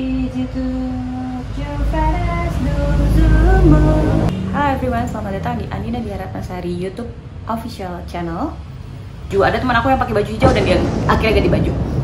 easy Hai everyone, selamat datang di Andina di Ratnasari YouTube official channel. Juga ada teman aku yang pakai baju hijau dan dia akhirnya ganti baju.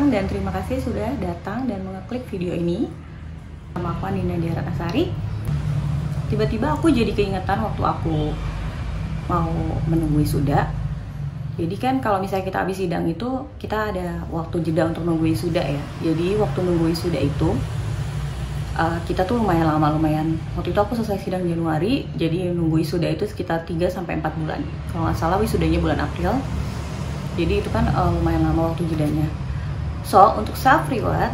Datang dan terima kasih sudah datang dan mengeklik video ini. Nama aku Andina Diara Kasari. Tiba-tiba aku jadi keingetan waktu aku mau menunggu wisuda. Jadi kan kalau misalnya kita habis sidang itu kita ada waktu jeda untuk nunggu wisuda ya. Jadi waktu nunggu wisuda itu uh, kita tuh lumayan lama lumayan. Waktu itu aku selesai sidang Januari, jadi nunggu wisuda itu sekitar 3 sampai 4 bulan. Kalau nggak salah wisudanya bulan April jadi itu kan uh, lumayan lama waktu jedanya so untuk self reward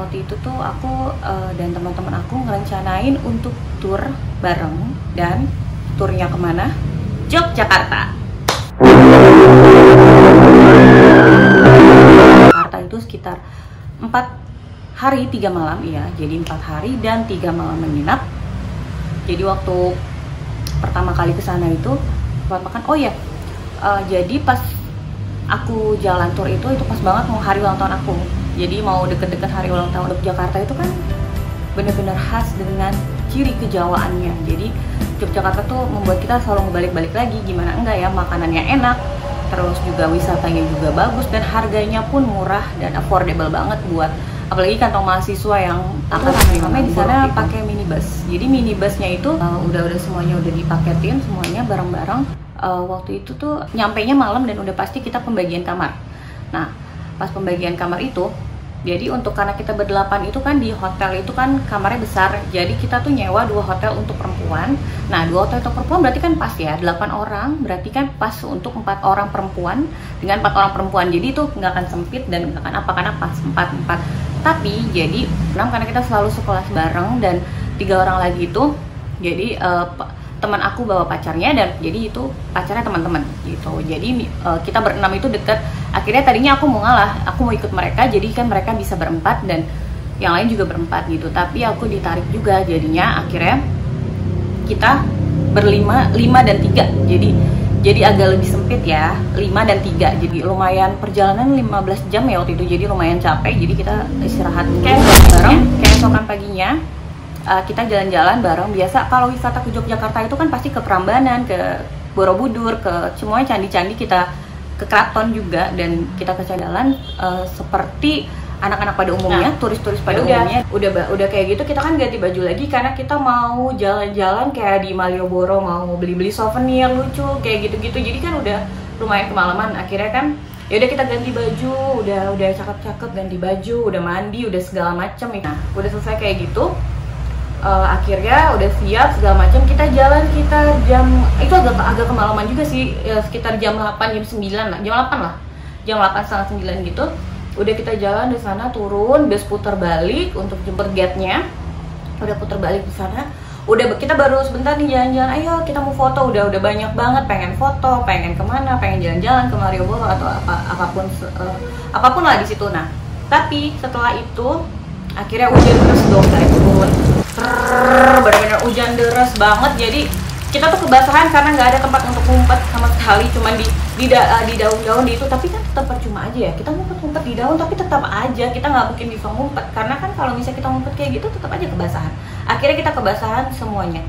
waktu itu tuh aku uh, dan teman-teman aku ngerencanain untuk tour bareng dan turnya ke mana? Yogyakarta. Jakarta itu sekitar 4 hari 3 malam ya jadi empat hari dan tiga malam menginap. Jadi waktu pertama kali ke sana itu makan. Oh ya uh, jadi pas aku jalan tour itu itu pas banget mau hari ulang tahun aku. Jadi mau deket-deket hari ulang tahun Yogyakarta itu kan bener-bener khas dengan ciri kejawaannya. Jadi Yogyakarta tuh membuat kita selalu ngebalik-balik lagi gimana enggak ya makanannya enak terus juga wisatanya juga bagus dan harganya pun murah dan affordable banget buat apalagi kantong mahasiswa yang akan ramai di sana pakai minibus. Jadi minibusnya itu uh, udah udah semuanya udah dipaketin semuanya bareng-bareng uh, waktu itu tuh nyampe nya malam dan udah pasti kita pembagian kamar. Nah, pas pembagian kamar itu, jadi untuk karena kita berdelapan itu kan di hotel itu kan kamarnya besar, jadi kita tuh nyewa dua hotel untuk perempuan. Nah, dua hotel untuk perempuan berarti kan pas ya, delapan orang berarti kan pas untuk empat orang perempuan dengan empat orang perempuan. Jadi itu nggak akan sempit dan nggak akan apa karena pas empat empat. Tapi jadi enam karena kita selalu sekolah bareng dan tiga orang lagi itu jadi uh, teman aku bawa pacarnya dan jadi itu pacarnya teman-teman gitu. Jadi uh, kita berenam itu deket. Akhirnya tadinya aku mau ngalah aku mau ikut mereka jadi kan mereka bisa berempat dan yang lain juga berempat gitu. Tapi aku ditarik juga jadinya akhirnya kita berlima lima dan tiga. Jadi jadi agak lebih sempit ya lima dan tiga. Jadi lumayan perjalanan 15 jam ya waktu itu jadi lumayan capek. Jadi kita istirahat kayak bareng kayak paginya uh, kita jalan-jalan bareng. Biasa kalau wisata ke Yogyakarta itu kan pasti ke Prambanan ke Borobudur ke semuanya candi-candi kita ke keraton juga. Dan kita ke jalan uh, seperti anak-anak pada umumnya, nah, turis-turis pada udah, umumnya. Udah udah kayak gitu kita kan ganti baju lagi karena kita mau jalan-jalan kayak di Malioboro mau beli-beli souvenir lucu kayak gitu-gitu. Jadi kan udah lumayan kemalaman. Akhirnya kan ya udah kita ganti baju. Udah udah cakep-cakep ganti baju udah mandi udah segala macem nah udah selesai kayak gitu uh, akhirnya udah siap segala macam kita jalan kita jam itu agak agak kemalaman juga sih ya, sekitar jam 8 jam 9 lah jam 8 lah jam 8 setengah 9 gitu. Udah kita jalan di sana turun bus putar balik untuk jemput gate-nya. Udah putar balik di sana. Udah kita baru sebentar nih jalan-jalan ayo kita mau foto. Udah udah banyak banget pengen foto pengen ke mana pengen jalan-jalan ke Malioboro atau apa apa pun uh, apa pun lah di situ. Nah tapi setelah itu akhirnya hujan terus dong guys benar-benar hujan. Deras banget. Jadi kita tuh kebasahan karena nggak ada tempat untuk ngumpet sama sekali. Cuman di di, da, di daun-daun di itu. Tapi kan tetap percuma aja ya. Kita ngumpet-ngumpet di daun tapi tetap aja. Kita nggak mungkin bisa ngumpet. Karena kan kalau misalnya kita ngumpet kayak gitu tetap aja kebasahan. Akhirnya kita kebasahan semuanya.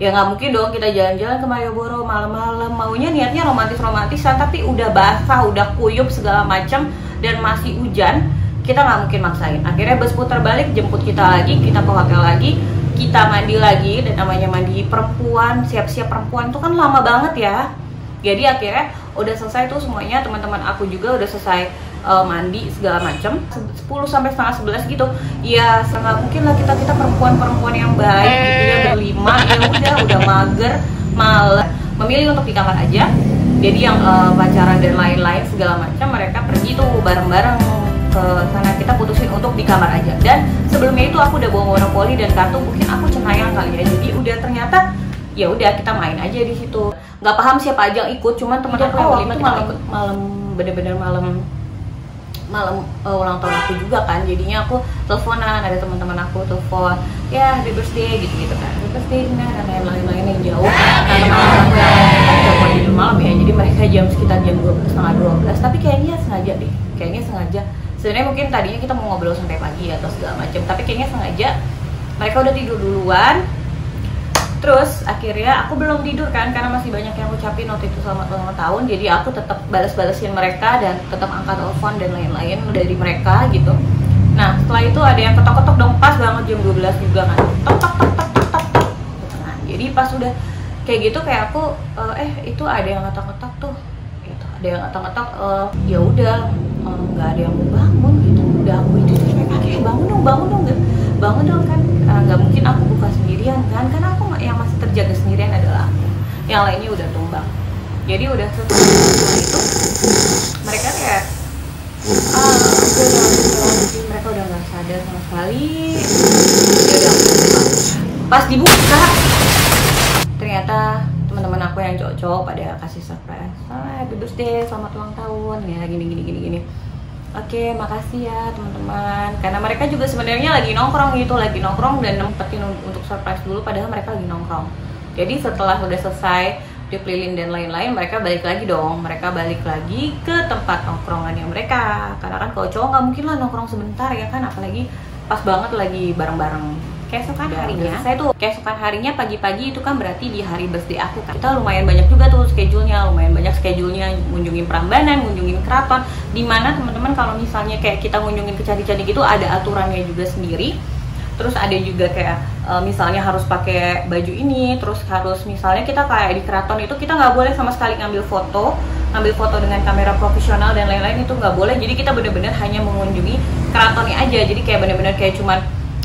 Ya nggak mungkin dong kita jalan-jalan ke Malioboro malam-malam. Maunya niatnya romantis-romantisan tapi udah basah udah kuyup segala macam dan masih hujan kita nggak mungkin maksain. Akhirnya bus putar balik jemput kita lagi kita ke hotel lagi kita mandi lagi dan namanya mandi perempuan siap-siap perempuan itu kan lama banget ya. Jadi akhirnya udah selesai tuh semuanya teman-teman aku juga udah selesai uh, mandi segala macam 10 sampai setengah 11 gitu. Ya sangat mungkin lah kita kita perempuan-perempuan yang baik gitu ya berlima. Ya udah udah mager malas. Memilih untuk di kamar aja. Jadi yang uh, pacaran dan lain-lain segala macam mereka pergi tuh bareng-bareng ke sana kita putusin untuk di kamar aja. Dan sebelumnya itu aku udah bawa monopoli dan kartu mungkin aku cenayang kali ya. Jadi udah ternyata ya udah kita main aja di situ. Nggak paham siapa aja yang ikut cuman teman aku yang berlima kita malam, malam bener-bener malam malam uh, ulang tahun aku juga kan. Jadinya aku teleponan ada teman-teman aku telepon ya happy birthday gitu gitu kan. Happy birthday nah dan lain-lain yang jauh. Nah teman-teman aku yang telepon di malam ya. Jadi mereka jam sekitar jam dua setengah dua belas. Tapi kayaknya sengaja deh. Kayaknya sengaja sebenarnya mungkin tadinya kita mau ngobrol sampai pagi atau segala macam tapi kayaknya sengaja mereka udah tidur duluan. Terus akhirnya aku belum tidur kan karena masih banyak yang ucapin waktu itu selamat ulang tahun. Jadi aku tetap balas-balasin mereka dan tetap angkat telepon dan lain-lain dari mereka gitu. Nah setelah itu ada yang ketok-ketok dong pas banget jam 12 juga kan. Tok tok tok tok tok tok, nah jadi pas udah kayak gitu kayak aku eh itu ada yang ketok-ketok tuh. Gitu ada yang ketok-ketok uh, ya udah nggak uh, ada yang mau bangun gitu. Udah aku itu mereka kayak bangun dong bangun dong bangun dong kan nggak uh, mungkin aku buka sendirian kan karena aku yang masih terjaga sendirian adalah aku. Yang lainnya udah tumbang. Jadi udah setelah itu mereka kayak ah udah mereka udah nggak sadar sama sekali. Pas dibuka ternyata teman-teman aku yang cocok pada kasih surprise. Ah happy birthday selamat ulang tahun. Ya gini gini gini gini Oke, makasih ya teman-teman. Karena mereka juga sebenarnya lagi nongkrong gitu, lagi nongkrong dan nempetin untuk surprise dulu padahal mereka lagi nongkrong. Jadi setelah udah selesai dipelilin dan lain-lain, mereka balik lagi dong. Mereka balik lagi ke tempat nongkrongannya mereka. Karena kan kalau cowok nggak mungkin lah nongkrong sebentar ya kan, apalagi pas banget lagi bareng-bareng keesokan harinya saya tuh keesokan harinya pagi-pagi itu kan berarti di hari birthday aku kan. Kita lumayan banyak juga tuh schedule-nya lumayan banyak schedule-nya ngunjungin Prambanan ngunjungin keraton. Di mana teman-teman kalau misalnya kayak kita ngunjungin ke candi-candi gitu ada aturannya juga sendiri. Terus ada juga kayak e, misalnya harus pakai baju ini terus harus misalnya kita kayak di keraton itu kita nggak boleh sama sekali ngambil foto ngambil foto dengan kamera profesional dan lain-lain itu nggak boleh. Jadi kita bener-bener hanya mengunjungi keratonnya aja. Jadi kayak bener-bener kayak cuman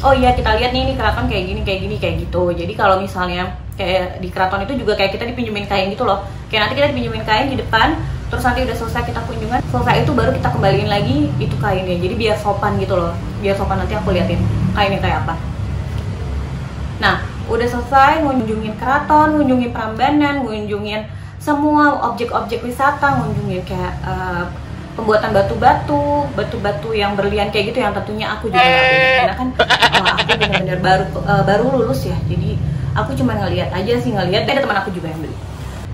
oh iya kita lihat nih ini keraton kayak gini kayak gini kayak gitu. Jadi kalau misalnya kayak di keraton itu juga kayak kita dipinjemin kain gitu loh. Kayak nanti kita dipinjemin kain di depan terus nanti udah selesai kita kunjungan selesai itu baru kita kembaliin lagi itu kainnya. Jadi biar sopan gitu loh. Biar sopan nanti aku liatin kainnya kayak apa. Nah udah selesai ngunjungin keraton ngunjungin Prambanan ngunjungin semua objek-objek wisata ngunjungin kayak uh, pembuatan batu-batu, batu-batu yang berlian kayak gitu yang tentunya aku juga nggak beli karena kan uh, aku benar-benar baru uh, baru lulus ya, jadi aku cuma ngeliat aja sih ngeliat. Ada teman aku juga yang beli.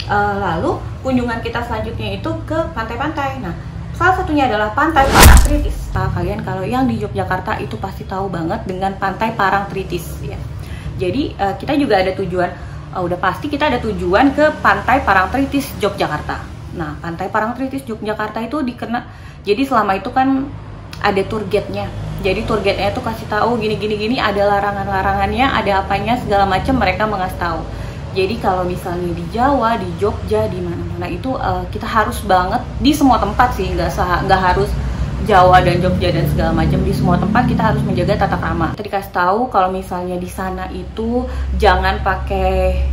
Uh, lalu kunjungan kita selanjutnya itu ke pantai-pantai. Nah, salah satunya adalah pantai Parangtritis. Nah, kalian kalau yang di Yogyakarta itu pasti tahu banget dengan pantai Parangtritis ya. Jadi uh, kita juga ada tujuan, uh, udah pasti kita ada tujuan ke pantai Parangtritis Yogyakarta Nah, Pantai Parangtritis Yogyakarta itu dikena jadi selama itu kan ada tour guide-nya. Jadi tour guide-nya itu kasih tahu gini gini gini ada larangan-larangannya, ada apanya segala macam mereka mengasih tahu. Jadi kalau misalnya di Jawa, di Jogja, di mana-mana itu uh, kita harus banget di semua tempat sih, nggak nggak harus Jawa dan Jogja dan segala macam di semua tempat kita harus menjaga tata krama. Tadi kasih tahu kalau misalnya di sana itu jangan pakai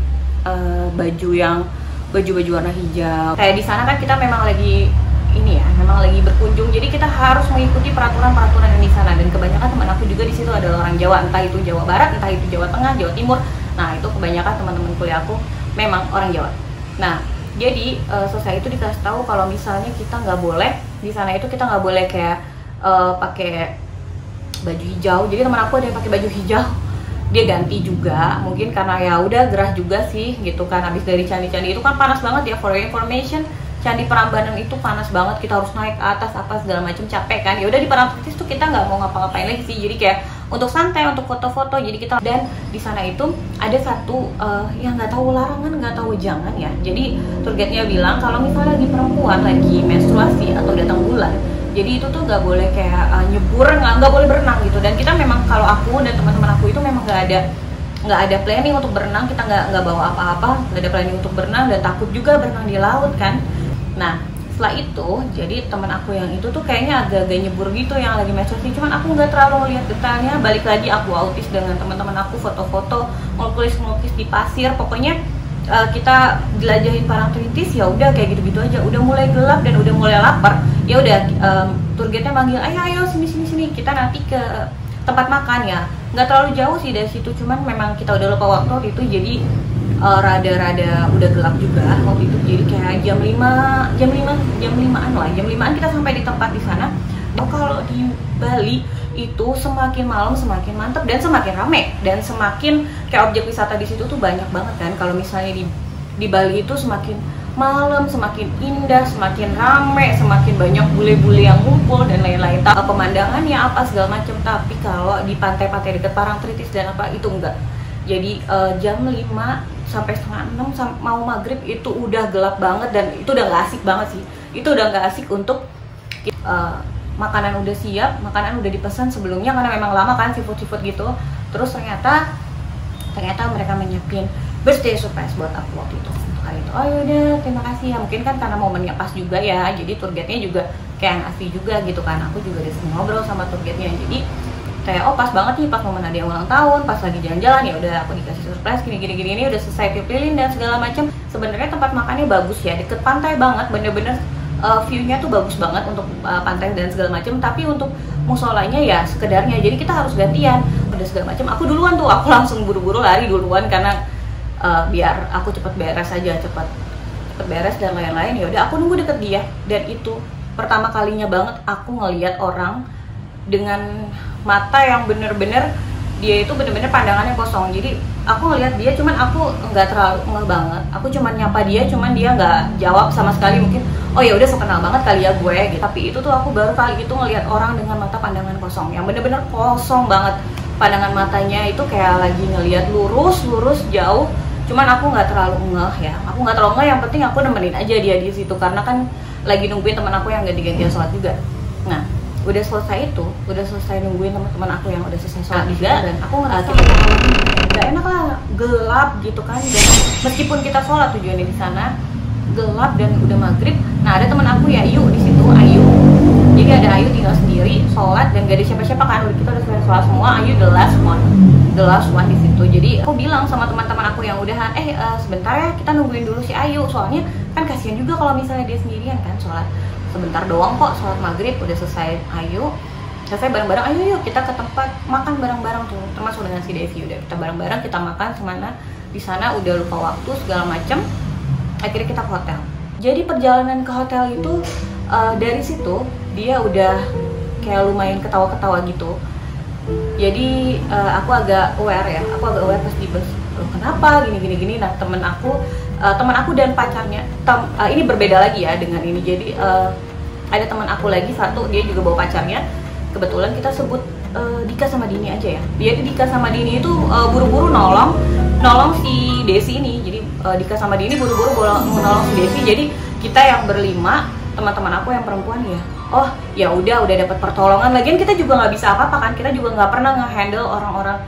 uh, baju yang baju-baju warna hijau. Kayak di sana kan kita memang lagi ini ya, memang lagi berkunjung. Jadi kita harus mengikuti peraturan-peraturan yang di sana. Dan kebanyakan teman aku juga di situ adalah orang Jawa, entah itu Jawa Barat, entah itu Jawa Tengah, Jawa Timur. Nah itu kebanyakan teman-teman kuliah aku memang orang Jawa. Nah jadi uh, selesai itu dikasih tahu kalau misalnya kita nggak boleh di sana itu kita nggak boleh kayak uh, pakai baju hijau. Jadi teman aku ada yang pakai baju hijau dia ganti juga mungkin karena ya udah gerah juga sih gitu kan. Habis dari candi-candi itu kan panas banget ya for information candi Prambanan itu panas banget kita harus naik ke atas apa segala macam capek kan. Ya udah di Parangtritis tuh kita nggak mau ngapa-ngapain lagi sih. Jadi kayak untuk santai untuk foto-foto jadi kita dan di sana itu ada satu uh, yang nggak tahu larangan nggak tahu jangan ya. Jadi tour guide-nya bilang kalau misalnya lagi perempuan lagi menstruasi atau datang bulan jadi itu tuh nggak boleh kayak uh, nyebur nggak boleh berenang gitu. Dan kita memang kalau aku dan teman-teman aku itu memang nggak ada nggak ada planning untuk berenang. Kita nggak nggak bawa apa-apa nggak ada planning untuk berenang. Dan takut juga berenang di laut kan. Nah setelah itu jadi teman aku yang itu tuh kayaknya agak-agak nyebur gitu yang lagi menstruasi cuman aku nggak terlalu lihat detailnya. Balik lagi aku autis dengan teman-teman aku foto-foto ngelukis-ngelukis di pasir. Pokoknya uh, kita jelajahin Parangtritis ya udah kayak gitu-gitu aja. Udah mulai gelap dan udah mulai lapar ya udah um, tour manggil ayo ayo sini sini sini. Kita nanti ke tempat makan ya. Nggak terlalu jauh sih dari situ cuman memang kita udah lupa waktu itu jadi uh, rada-rada udah gelap juga waktu itu. Jadi kayak jam 5 jam 5 jam 5an lah. Jam 5an kita sampai di tempat di sana. Oh, kalau di Bali itu semakin malam semakin mantep dan semakin rame. Dan semakin kayak objek wisata di situ tuh banyak banget kan. Kalau misalnya di di Bali itu semakin malam semakin indah semakin rame semakin banyak bule-bule yang ngumpul dan lain-lain. Tak pemandangannya apa segala macam tapi kalau di pantai-pantai dekat Parangtritis dan apa itu enggak. Jadi uh, jam 5 sampai setengah 6 mau maghrib itu udah gelap banget dan itu udah gak asik banget sih. Itu udah gak asik untuk uh, makanan udah siap makanan udah dipesan sebelumnya karena memang lama kan seafood seafood gitu. Terus ternyata ternyata mereka menyiapin birthday surprise buat aku waktu itu. Untuk hari itu oh yaudah terima kasih. Ya mungkin kan karena momennya pas juga ya jadi tour juga kayak asli juga gitu kan. Aku juga udah ngobrol sama tour jadi kayak oh pas banget nih pas momen ada yang ulang tahun pas lagi jalan-jalan ya udah aku dikasih surprise gini gini gini ini udah selesai pilih dan segala macam. Sebenarnya tempat makannya bagus ya deket pantai banget bener-bener uh, view-nya tuh bagus banget untuk uh, pantai dan segala macam tapi untuk musolanya ya sekedarnya. Jadi kita harus gantian. Udah segala macam aku duluan tuh. Aku langsung buru-buru lari duluan karena uh, biar aku cepet beres aja cepet cepet beres dan lain-lain. Ya udah aku nunggu deket dia. Dan itu pertama kalinya banget aku ngeliat orang dengan mata yang bener-bener dia itu bener-bener pandangannya kosong. Jadi aku ngeliat dia cuman aku nggak terlalu ngeh banget. Aku cuman nyapa dia cuman dia nggak jawab sama sekali. Mungkin oh ya udah so kenal banget kali ya gue gitu. Tapi itu tuh aku baru kali itu ngeliat orang dengan mata pandangan kosong. Yang bener-bener kosong banget. Pandangan matanya itu kayak lagi ngeliat lurus lurus jauh. Cuman aku nggak terlalu ngeh ya. Aku nggak terlalu ngeh yang penting aku nemenin aja dia di situ. Karena kan lagi nungguin teman aku yang ganti-gantian sholat juga. Nah udah selesai itu udah selesai nungguin teman-teman aku yang udah selesai sholat juga dan aku ngerasa nggak enak lah gelap gitu kan dan meskipun kita sholat tujuannya di sana gelap dan udah maghrib nah ada teman aku ya Ayu di situ Ayu. Jadi ada Ayu tinggal sendiri sholat dan gak ada siapa-siapa kan udah kita udah selesai sholat semua Ayu the last one the last one di situ. Jadi aku bilang sama teman-teman aku yang udahan eh uh, sebentar ya kita nungguin dulu si Ayu. Soalnya kan kasihan juga kalau misalnya dia sendirian kan sholat sebentar doang kok sholat maghrib udah selesai Ayu selesai bareng-bareng ayo yuk kita ke tempat makan bareng-bareng tuh. Termasuk dengan si Devi udah kita bareng-bareng kita makan semana di sana udah lupa waktu segala macem. Akhirnya kita ke hotel. Jadi perjalanan ke hotel itu uh, dari situ dia udah kayak lumayan ketawa-ketawa gitu. Jadi uh, aku agak aware ya aku agak aware pas di bus kenapa? Gini gini gini. Nah temen aku uh, teman aku dan pacarnya. Tem, uh, ini berbeda lagi ya dengan ini. Jadi uh, ada teman aku lagi satu dia juga bawa pacarnya. Kebetulan kita sebut uh, Dika sama Dini aja ya. Jadi Dika sama Dini itu buru-buru uh, nolong nolong si Desi ini. Jadi uh, Dika sama Dini buru-buru nolong si Desi. Jadi kita yang berlima teman-teman aku yang perempuan ya. Oh ya udah udah dapat pertolongan. Lagian kita juga nggak bisa apa-apa kan. Kita juga nggak pernah ngehandle orang-orang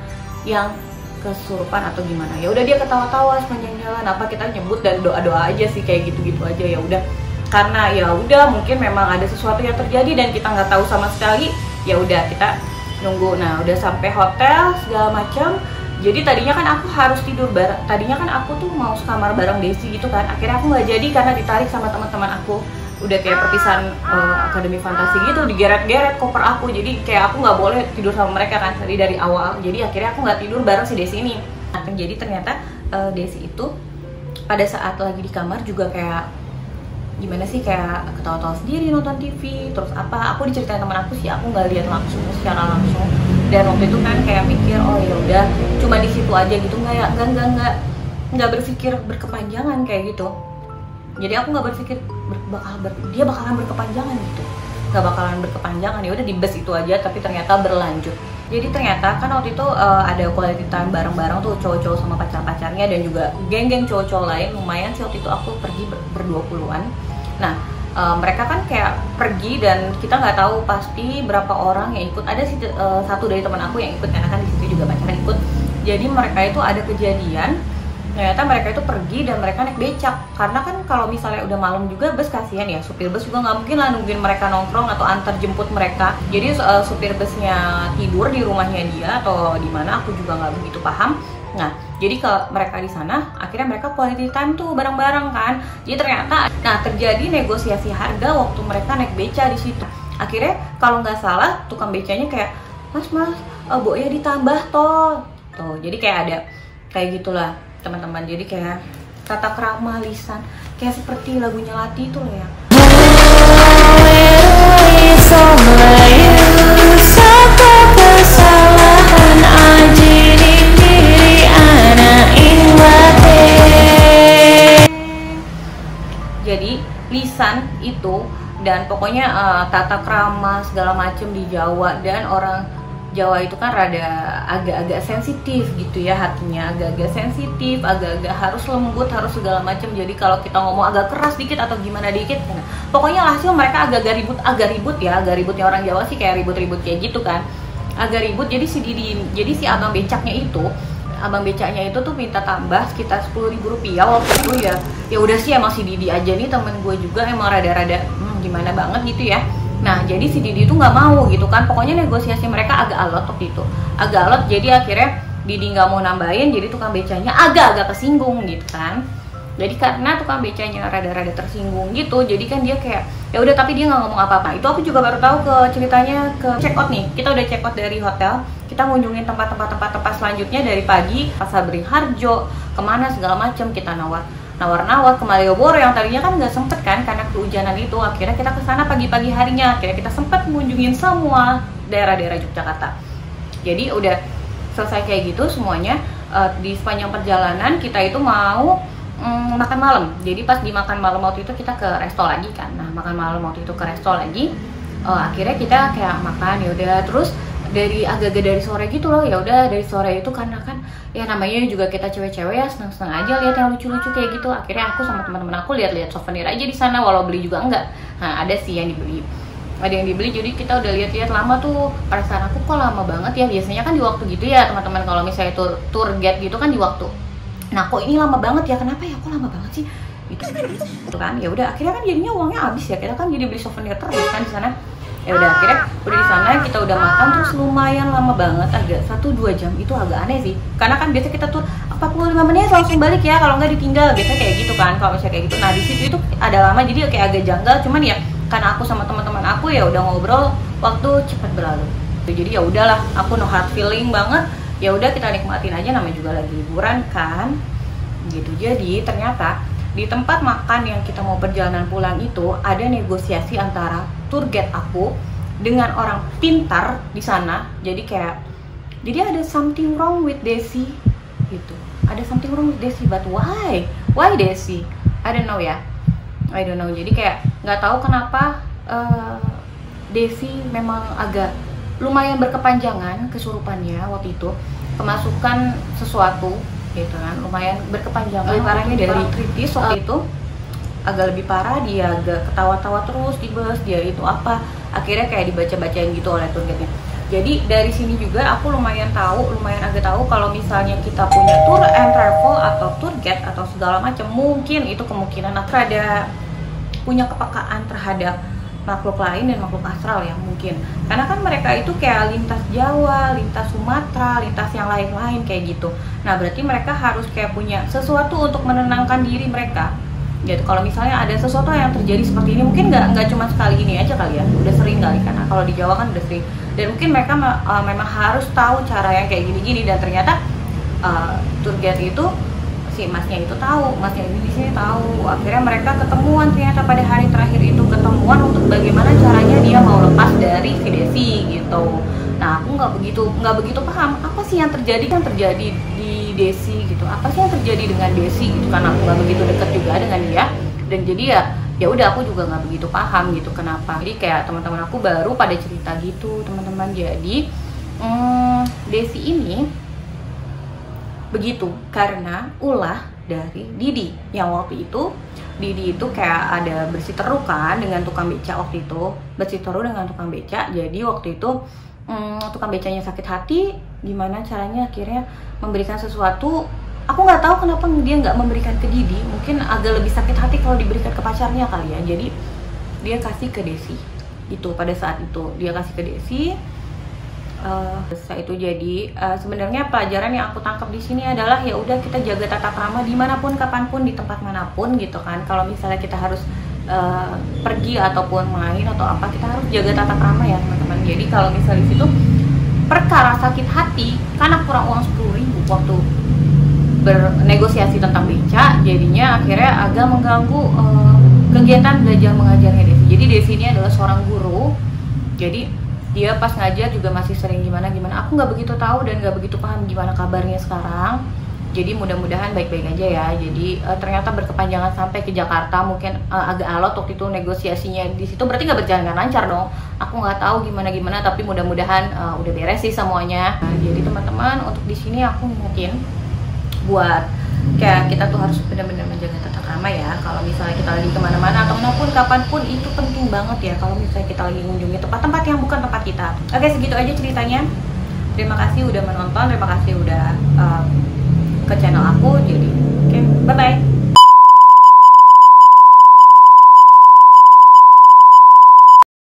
yang kesurupan atau gimana. Ya udah dia ketawa-tawa sepanjang jalan apa kita nyebut dan doa-doa aja sih kayak gitu-gitu aja ya udah. Karena ya udah mungkin memang ada sesuatu yang terjadi dan kita nggak tahu sama sekali ya udah kita nunggu. Nah udah sampai hotel segala macam. Jadi tadinya kan aku harus tidur bareng tadinya kan aku tuh mau sekamar bareng Desi gitu kan. Akhirnya aku nggak jadi karena ditarik sama teman-teman aku udah kayak perpisahan uh, akademi fantasi gitu digeret-geret koper aku. Jadi kayak aku nggak boleh tidur sama mereka kan tadi dari awal. Jadi akhirnya aku nggak tidur bareng si Desi ini. Nah, jadi ternyata uh, Desi itu pada saat lagi di kamar juga kayak gimana sih kayak ketawa-tawa sendiri nonton TV terus apa aku diceritain teman aku sih aku nggak lihat langsung secara langsung. Dan waktu itu kan kayak mikir oh ya udah cuma di situ aja gitu nggak ya nggak nggak nggak berpikir berkepanjangan kayak gitu. Jadi aku nggak berpikir ber, bakal ber, dia bakalan berkepanjangan gitu. Nggak bakalan berkepanjangan ya udah di bus itu aja tapi ternyata berlanjut. Jadi ternyata kan waktu itu uh, ada quality time bareng-bareng tuh cowok-cowok sama pacar-pacarnya dan juga geng-geng cowok-cowok lain. Lumayan sih waktu itu aku pergi ber berdua puluhan. Nah uh, mereka kan kayak pergi dan kita nggak tahu pasti berapa orang yang ikut. Ada sih uh, satu dari teman aku yang ikut karena kan di situ juga yang ikut. Jadi mereka itu ada kejadian ternyata mereka itu pergi dan mereka naik becak. Karena kan kalau misalnya udah malam juga bus kasihan ya. Supir bus juga nggak mungkin lah nungguin mereka nongkrong atau antar jemput mereka. Jadi uh, supir busnya tidur di rumahnya dia atau di mana aku juga nggak begitu paham. Nah jadi ke mereka di sana akhirnya mereka quality time tuh bareng-bareng kan. Jadi ternyata nah terjadi negosiasi harga waktu mereka naik beca di situ. Akhirnya kalau nggak salah tukang becanya kayak mas mas uh, ya ditambah toh. Tuh jadi kayak ada kayak gitulah teman-teman. Jadi kayak tata krama lisan kayak seperti lagunya Lati itu loh ya. Jadi lisan itu dan pokoknya uh, tata krama segala macam di Jawa dan orang Jawa itu kan rada agak-agak sensitif gitu ya hatinya agak-agak sensitif agak-agak harus lembut harus segala macam. Jadi kalau kita ngomong agak keras dikit atau gimana dikit nah, pokoknya hasil mereka agak-agak ribut agak ribut ya agak ributnya orang Jawa sih kayak ribut-ribut kayak gitu kan. Agak ribut jadi si Didi jadi si abang becaknya itu abang becaknya itu tuh minta tambah sekitar sepuluh ribu rupiah waktu itu ya. Ya udah sih emang si Didi aja nih temen gue juga emang rada-rada hmm, gimana banget gitu ya Nah, jadi si Didi itu nggak mau gitu kan. Pokoknya negosiasi mereka agak alot waktu itu. Agak alot, jadi akhirnya Didi nggak mau nambahin, jadi tukang becanya agak-agak kesinggung gitu kan. Jadi karena tukang becanya rada-rada tersinggung gitu, jadi kan dia kayak ya udah tapi dia nggak ngomong apa-apa. Itu aku juga baru tahu ke ceritanya ke check out nih. Kita udah check out dari hotel, kita ngunjungin tempat-tempat tempat-tempat selanjutnya dari pagi Pasar Beringharjo, ke mana segala macam kita nawar nawar-nawar ke Malioboro yang tadinya kan nggak sempet kan kehujanan itu akhirnya kita ke sana pagi-pagi harinya. Akhirnya kita sempat mengunjungi semua daerah-daerah Yogyakarta. Jadi udah selesai kayak gitu semuanya uh, di sepanjang perjalanan kita itu mau um, makan malam. Jadi pas di makan malam waktu itu kita ke resto lagi kan. Nah makan malam waktu itu ke resto lagi uh, akhirnya kita kayak makan ya udah. Terus dari agak-agak dari sore gitu loh ya udah. Dari sore itu karena kan ya namanya juga kita cewek-cewek ya senang-senang aja lihat yang lucu-lucu kayak gitu. Akhirnya aku sama teman-teman aku lihat-lihat souvenir aja di sana walau beli juga enggak. Nah ada sih yang dibeli. Ada yang dibeli jadi kita udah lihat-lihat lama tuh. Perasaan aku kok lama banget ya biasanya kan di waktu gitu ya teman-teman. Kalau misalnya tour tour guide gitu kan di waktu. Nah kok ini lama banget ya? Kenapa ya? Kok lama banget sih gitu kan. Ya udah akhirnya kan jadinya uangnya habis ya. Kita kan jadi beli souvenir terus kan di sana ya udah akhirnya udah di sana kita udah makan terus lumayan lama banget agak satu dua jam itu agak aneh sih. Karena kan biasa kita tuh 45 menit langsung balik ya kalau nggak ditinggal biasa kayak gitu kan kalau misalnya kayak gitu. Nah di situ itu ada lama jadi kayak agak janggal cuman ya karena aku sama teman-teman aku ya udah ngobrol waktu cepat berlalu. Jadi ya udahlah aku no hard feeling banget ya udah kita nikmatin aja namanya juga lagi liburan kan gitu. Jadi ternyata di tempat makan yang kita mau perjalanan pulang itu ada negosiasi antara tour guide aku dengan orang pintar di sana. Jadi kayak jadi ada something wrong with Desi gitu. Ada something wrong with Desi but why? Why Desi? I don't know ya. I don't know. Jadi kayak nggak tahu kenapa uh, Desi memang agak lumayan berkepanjangan kesurupannya waktu itu. Kemasukan sesuatu gitu kan. Lumayan berkepanjangan. Oh, parahnya dari kritis waktu uh, itu. agak lebih parah dia agak ketawa-tawa terus di bus dia itu apa. Akhirnya kayak dibaca-bacain gitu oleh tour guide-nya jadi dari sini juga aku lumayan tahu lumayan agak tahu kalau misalnya kita punya tour and travel atau tour guide atau segala macam mungkin itu kemungkinan. Ada punya kepekaan terhadap makhluk lain dan makhluk astral ya mungkin. Karena kan mereka itu kayak lintas Jawa, lintas Sumatera, lintas yang lain-lain kayak gitu. Nah berarti mereka harus kayak punya sesuatu untuk menenangkan diri mereka. Gitu. Kalau misalnya ada sesuatu yang terjadi seperti ini mungkin nggak nggak cuma sekali ini aja kali ya. Udah sering kali karena kalau di Jawa kan udah sering. Dan mungkin mereka uh, memang harus tahu cara yang kayak gini-gini. Dan ternyata uh, guide itu si masnya itu tahu masnya ini di sini tahu. Akhirnya mereka ketemuan ternyata pada hari terakhir itu ketemuan untuk bagaimana caranya dia mau lepas dari si Desi gitu. Nah aku nggak begitu nggak begitu paham apa sih yang terjadi? Yang terjadi di Desi gitu. Apa sih yang terjadi dengan Desi gitu? Karena aku nggak begitu deket juga dengan dia. Dan jadi ya ya udah aku juga nggak begitu paham gitu kenapa. Jadi kayak teman-teman aku baru pada cerita gitu teman-teman. Jadi hmm, Desi ini begitu karena ulah dari Didi. Yang waktu itu Didi itu kayak ada bersih teruk kan dengan tukang beca waktu itu. Bersih teruk dengan tukang beca jadi waktu itu hmm, tukang becanya sakit hati gimana caranya akhirnya memberikan sesuatu. Aku nggak tahu kenapa dia nggak memberikan ke Didi mungkin agak lebih sakit hati kalau diberikan ke pacarnya kali ya. Jadi dia kasih ke Desi itu pada saat itu. Dia kasih ke Desi uh, itu jadi uh, sebenarnya pelajaran yang aku tangkap di sini adalah ya udah kita jaga tata krama di mana pun kapan pun di tempat mana pun gitu kan. Kalau misalnya kita harus uh, pergi ataupun main atau apa kita harus jaga tata krama ya teman-teman. Jadi kalau misalnya di situ perkara sakit hati karena kurang uang sepuluh ribu waktu bernegosiasi tentang beca jadinya akhirnya agak mengganggu uh, kegiatan belajar mengajarnya Desi. Jadi Desi ini adalah seorang guru. Jadi dia pas ngajar juga masih sering gimana gimana. Aku nggak begitu tahu dan nggak begitu paham gimana kabarnya sekarang. Jadi mudah-mudahan baik-baik aja ya. Jadi uh, ternyata berkepanjangan sampai ke Jakarta mungkin uh, agak alot waktu itu negosiasinya di situ. Berarti nggak berjalan dengan lancar dong. Aku nggak tahu gimana gimana tapi mudah-mudahan uh, udah beres sih semuanya. Nah, jadi teman-teman untuk di sini aku mungkin buat kayak kita tuh harus benar-benar menjaga krama ya kalau misalnya kita lagi ke mana-mana atau mana pun kapan pun itu penting banget ya kalau misalnya kita lagi mengunjungi tempat-tempat yang bukan tempat kita. Oke segitu aja ceritanya. Terima kasih udah menonton terima kasih udah uh, ke channel aku jadi oke okay, bye bye